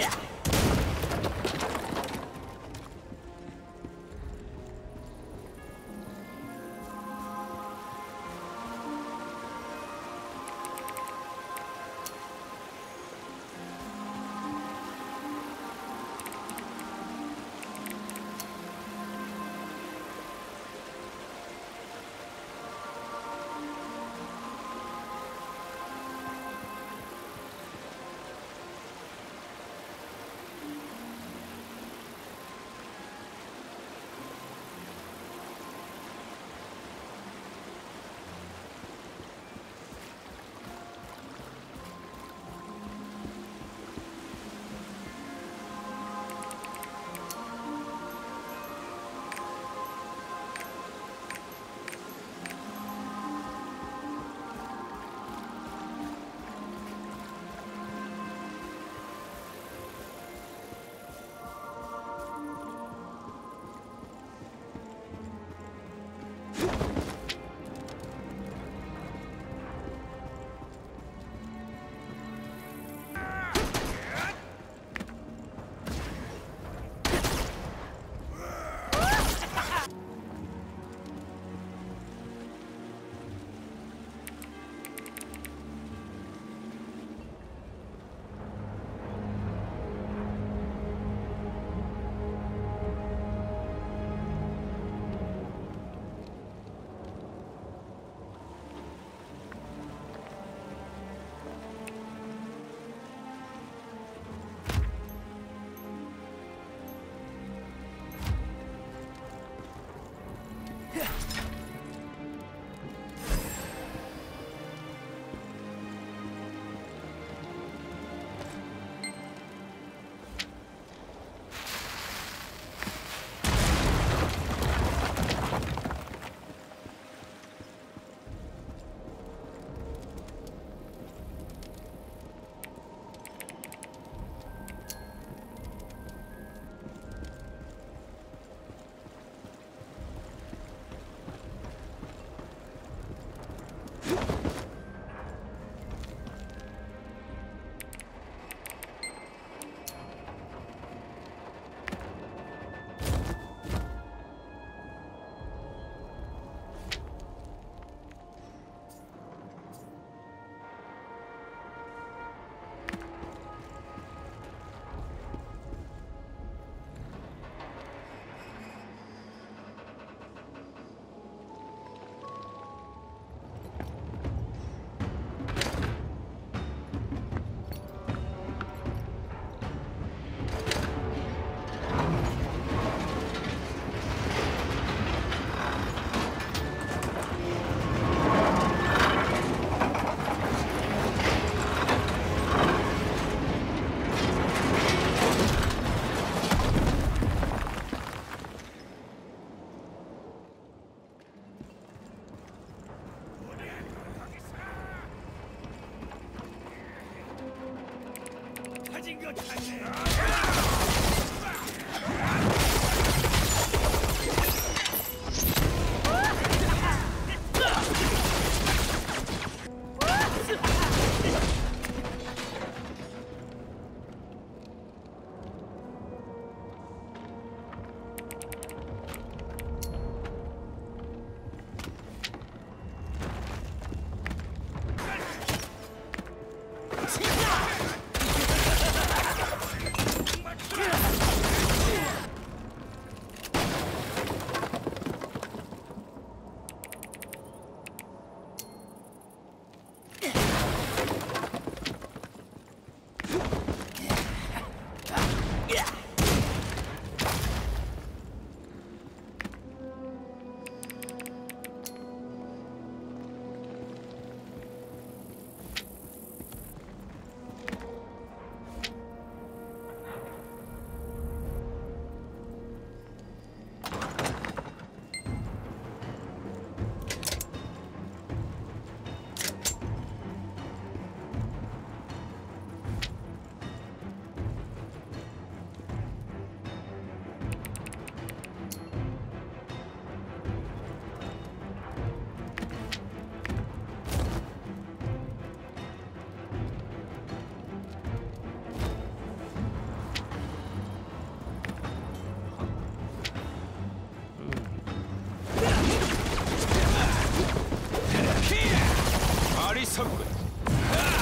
Yeah. 어리 Ah!